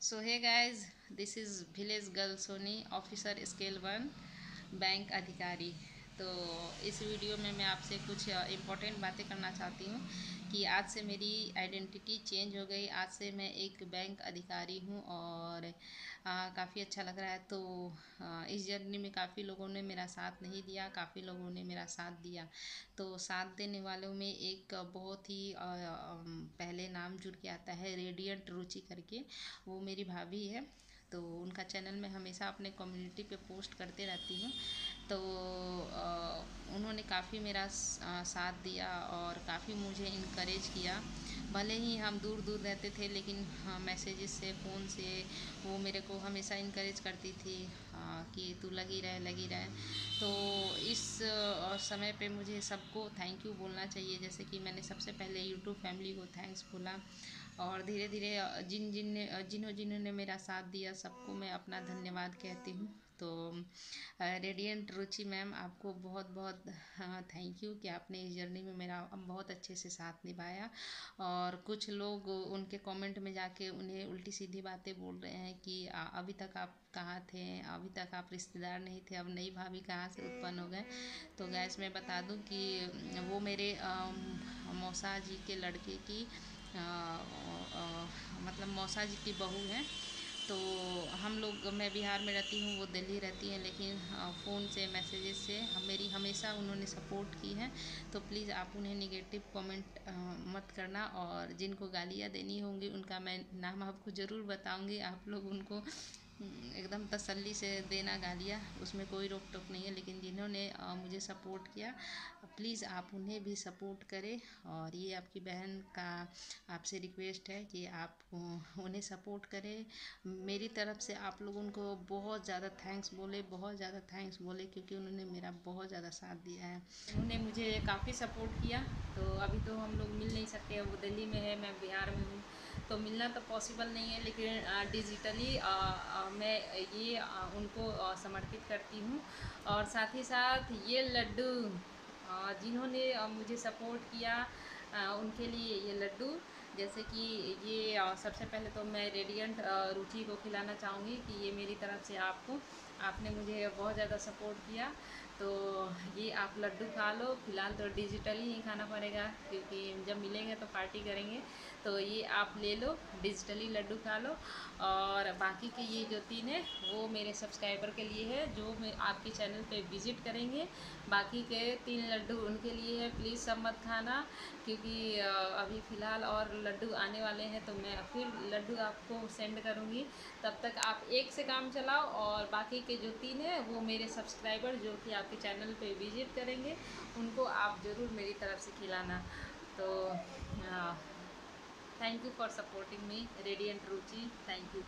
So hi guys this is village girl Soni officer scale one bank अधिकारी तो इस video में मैं आपसे कुछ इम्पोर्टेंट बातें करना चाहती हूँ कि आज से मेरी आइडेंटिटी चेंज हो गई। आज से मैं एक बैंक अधिकारी हूँ और काफ़ी अच्छा लग रहा है। तो आ, इस जर्नी में काफ़ी लोगों ने मेरा साथ नहीं दिया काफ़ी लोगों ने मेरा साथ दिया। तो साथ देने वालों में एक बहुत ही आ, पहले नाम जुड़ के आता है रेडियंट रुचि करके। वो मेरी भाभी है। तो उनका चैनल में हमेशा अपने कम्युनिटी पे पोस्ट करते रहती हूँ। तो उन्होंने काफ़ी मेरा साथ दिया और काफ़ी मुझे इनक्रेज किया। भले ही हम दूर दूर रहते थे लेकिन हाँ मैसेजेस से फ़ोन से वो मेरे को हमेशा इनक्रेज करती थी हाँ, कि तू लगी रहे लगी रहे। तो इस समय पे मुझे सबको थैंक यू बोलना चाहिए। जैसे कि मैंने सबसे पहले यूट्यूब फैमिली को थैंक्स बोला और धीरे धीरे जिन जिन ने जिन्हों जिन्होंने मेरा साथ दिया सबको मैं अपना धन्यवाद कहती हूँ। तो रेडियंट रुचि मैम आपको बहुत बहुत थैंक यू कि आपने इस जर्नी में मेरा बहुत अच्छे से साथ निभाया। और कुछ लोग उनके कमेंट में जाके उन्हें उल्टी सीधी बातें बोल रहे हैं कि अभी तक आप कहाँ थे? अभी तक आप रिश्तेदार नहीं थे? अब नई भाभी कहाँ से उत्पन्न हो गए? तो गैस मैं बता दूँ कि वो मेरे मौसा जी के लड़के की आ, आ, मतलब मौसा जी की बहू हैं। तो हम लोग, मैं बिहार में रहती हूँ, वो दिल्ली रहती हैं, लेकिन फ़ोन से, मैसेजेस से मेरी हमेशा उन्होंने सपोर्ट की है। तो प्लीज़ आप उन्हें निगेटिव कमेंट मत करना और जिनको गालियाँ देनी होंगी, उनका मैं नाम आपको ज़रूर बताऊँगी। आप लोग उनको एकदम तसल्ली से देना गालियाँ उसमें कोई रोक टोक नहीं है, लेकिन जिन्होंने मुझे सपोर्ट किया, प्लीज़ आप उन्हें भी सपोर्ट करें। और ये आपकी बहन का आपसे रिक्वेस्ट है कि आप उन्हें सपोर्ट करें। मेरी तरफ़ से आप लोग उनको बहुत ज़्यादा थैंक्स बोले, बहुत ज़्यादा थैंक्स बोले, क्योंकि उन्होंने मेरा बहुत ज़्यादा साथ दिया है। उन्होंने मुझे काफ़ी सपोर्ट किया तो अभी तो हम लोग मिल नहीं सकते वो दिल्ली में है, मैं बिहार में हूँ। तो मिलना तो पॉसिबल नहीं है, लेकिन डिजिटली मैं ये उनको समर्पित करती हूँ। और साथ ही साथ ये लड्डू जिन्होंने मुझे सपोर्ट किया उनके लिए ये लड्डू, जैसे कि ये सबसे पहले तो मैं रेडियंट रुचि को खिलाना चाहूँगी कि ये मेरी तरफ़ से आपको, आपने मुझे बहुत ज़्यादा सपोर्ट किया। तो ये आप लड्डू खा लो। फ़िलहाल तो डिजिटली ही खाना पड़ेगा, क्योंकि जब मिलेंगे तो पार्टी करेंगे। तो ये आप ले लो, डिजिटली लड्डू खा लो। और बाकी के ये जो तीन है, वो मेरे सब्सक्राइबर के लिए है, जो मैं आपके चैनल पे विज़िट करेंगे। बाकी के तीन लड्डू उनके लिए है। प्लीज़ सब मत खाना, क्योंकि अभी फ़िलहाल और लड्डू आने वाले हैं तो मैं फिर लड्डू आपको सेंड करूँगी। तब तक आप एक से काम चलाओ, और बाकी के जो तीन है, वो मेरे सब्सक्राइबर, जो कि आपके चैनल पे विज़िट करेंगे, उनको आप ज़रूर मेरी तरफ़ से खिलाना। तो thank you for supporting me radiant Ruchi thank you